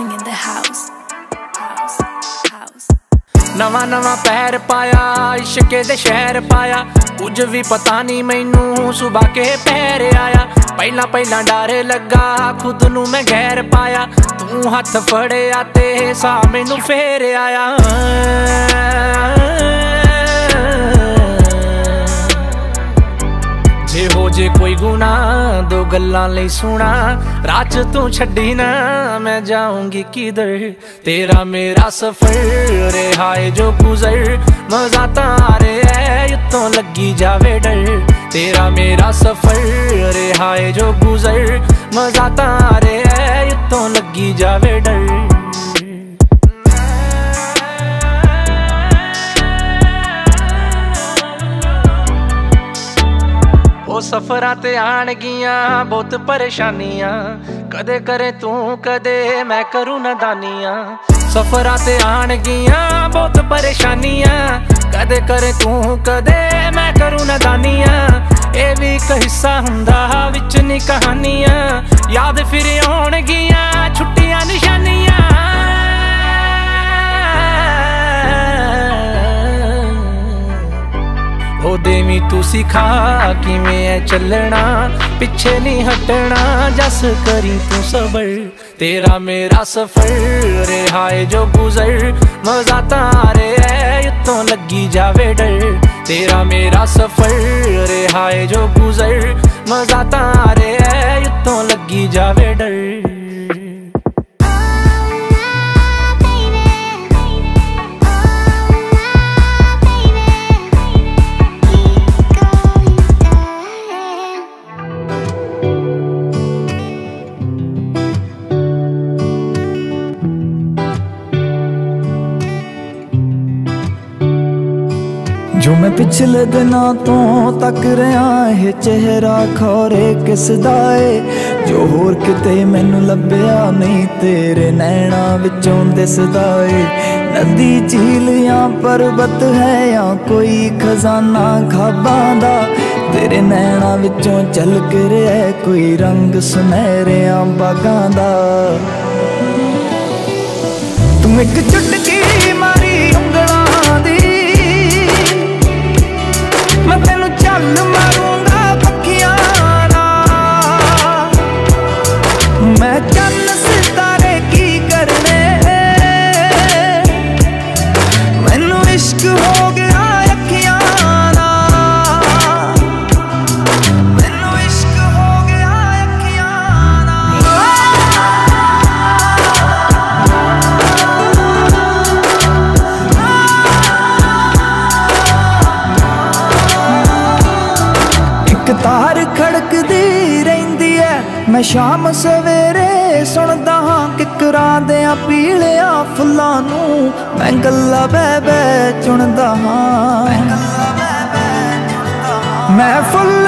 house, house, house. ਨਵਾਂ ਨਵਾਂ ਪੈਰ ਪਾਇਆ ਇਸ਼ਕੇ ਦੇ ਸ਼ਹਿਰ ਪਾਇਆ। ਕੁਝ ਵੀ ਪਤਾ ਨਹੀਂ ਮੈਨੂੰ ਸੁਬਾ ਕੇ ਪੈਰ ਆਇਆ। ਪਹਿਲਾਂ ਪਹਿਲਾਂ ਡਰ ਲੱਗਾ ਖੁਦ ਨੂੰ ਮੈਂ ਗੈਰ ਪਾਇਆ। ਤੂੰ ਹੱਥ ਫੜਿਆ ਤੇ ਸਾਹ ਮੈਨੂੰ ਫੇਰ ਆਇਆ। ਜੇ ਕੋਈ ਗੁਨਾ ਦੋ ਗੱਲਾਂ ਲਈ ਸੁਣਾ। ਰਾਤ ਤੂੰ ਛੱਡੀ ਨਾ, ਮੈਂ ਜਾਊਂਗੀ ਕਿਧਰ? ਤੇਰਾ ਮੇਰਾ ਸਫਰ ਰਿਹਾਏ ਜੋ ਗੁਜ਼ਰ। ਮਜ਼ਾ ਤਾਂ ਆ ਰਿਹਾ ਹੈ ਉਤੋਂ ਲੱਗੀ ਜਾਵੇ ਡਰ। ਤੇਰਾ ਮੇਰਾ ਸਫਰ ਰਿਹਾਏ ਜੋ ਗੁਜ਼ਰ। ਮਜ਼ਾ ਤਾਂ ਆ ਰਿਹਾ ਹੈ ਉਤੋਂ ਲੱਗੀ ਜਾਵੇ ਡਰ। ਸਫਰਾਂ ਤੇ ਆਣਗੀਆਂ, ਬਹੁਤ ਪਰੇਸ਼ਾਨੀਆਂ। ਕਦੇ ਕਰੇ ਤੂੰ, ਕਦੇ ਮੈਂ ਕਰੂ ਨਦਾਨੀਆਂ। ਸਫਰਾਂ ਤੇ ਆਣਗੀਆਂ, ਬਹੁਤ ਪਰੇਸ਼ਾਨੀਆਂ। ਕਦੇ ਕਰੇ ਤੂੰ, ਕਦੇ ਮੈਂ ਕਰੂ ਨਦਾਨੀਆਂ। ਇਹ ਵੀ ਇੱਕ ਹਿੱਸਾ ਹੁੰਦਾ ਵਿੱਚ ਨੀ ਕਹਾਣੀਆਂ ਯਾਦ ਫਿਰ ਆਉਣਗੀਆਂ, ਛੁੱਟੀਆਂ, ਨਿਸ਼ਾਨੀਆਂ। ਉਹ ਦੇਵੀ ਤੂੰ ਸਿਖਾ ਕਿਵੇਂ ਐ ਚੱਲਣਾ, ਪਿੱਛੇ ਨਹੀਂ ਹਟਣਾ, ਜਸ ਕਰੀ ਤੂੰ ਸਬਰ। ਤੇਰਾ ਮੇਰਾ ਸਫਰ, ਰਿਹਾਏ ਜੋ ਗੁਜ਼ਰ। ਮਜ਼ਾ ਤਾਂ ਆ ਰਿਹਾ ਹੈ, ਉਤੋਂ ਲੱਗੀ ਜਾਵੇ ਡਰ। ਤੇਰਾ ਮੇਰਾ ਸਫਰ, ਰਿਹਾਏ ਜੋ ਗੁਜ਼ਰ। ਮਜ਼ਾ ਤਾਂ ਆ ਰਿਹਾ ਹੈ, ਉਤੋਂ ਲੱਗੀ ਜਾਵੇ ਡਰ। ਜੋ ਮੈਂ ਪਿਛਲੇ ਦਿਨਾਂ ਤੋਂ ਤੱਕ ਰਿਹਾ ਇਹ ਚਿਹਰਾ ਖੋਰੇ ਕਿਸ ਦਾ ਏ? ਜੋ ਹੋਰ ਕਿਤੇ ਮੈਨੂੰ ਲੱਭਿਆ ਨਹੀਂ, ਤੇਰੇ ਨੈਣਾ ਵਿੱਚੋਂ ਦਿਸਦਾ ਏ। ਨਦੀ ਝੀਲ ਜਾਂ ਪਰਬਤ ਹੈ ਜਾਂ ਕੋਈ ਖਜ਼ਾਨਾ ਖਾਬਾਂ ਦਾ? ਤੇਰੇ ਨੈਣਾ ਵਿੱਚੋਂ ਝਲਕ ਰਿਹਾ ਕੋਈ ਰੰਗ ਸੁਨਹਿਰਿਆਂ ਬਾਗਾਂ ਦਾ। ਤੂੰ ਇੱਕ ਚੁਟਕੀ numero ਮੈਂ ਸ਼ਾਮ ਸਵੇਰੇ ਸੁਣਦਾ ਹਾਂ ਕਿਕਰਾਂ ਦੇ ਆ ਪੀਲਿਆਂ ਫੁੱਲਾਂ ਨੂੰ। ਮੈਂ ਗੱਲਾਂ ਬੈ ਬੈ ਚੁਣਦਾ ਹਾਂ। ਮੈਂ ਫੁੱਲ